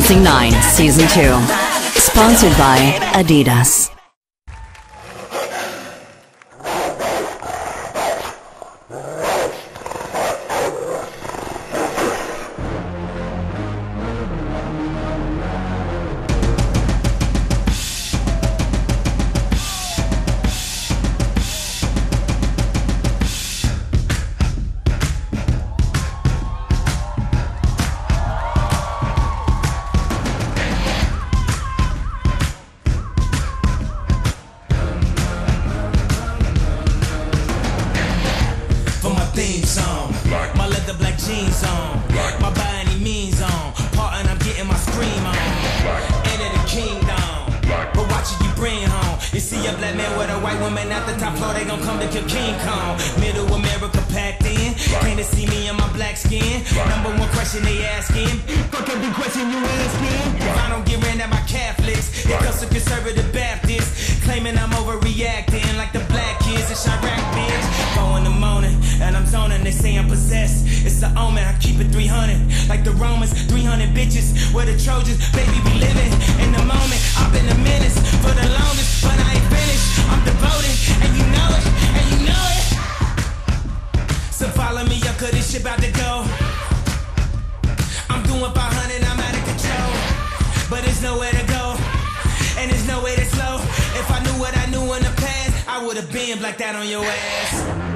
Dancing 9 Season 2. Sponsored by Adidas. Song. My leather black jeans on. Black. My by any means on. Part and I'm getting my scream on. Enter the kingdom. But watch it you bring home. You see a black man with a white woman at the top floor, they gon' come to kill King Kong. Middle America packed in. Came to see me in my black skin. Number one question they asking. Fuck every question you asking. If I don't get ran at my Catholics, it comes to conservative Baptists. Claiming I'm It's the omen. I keep it 300, like the Romans. 300 bitches, where the Trojans. Baby, we living in the moment. I've been a menace for the longest, but I ain't finished. I'm devoted, and you know it, and you know it. So follow me up, cause this shit about to go. I'm doing 500, I'm out of control. But there's nowhere to go, and there's no way to slow. If I knew what I knew in the past, I would've been like that on your ass.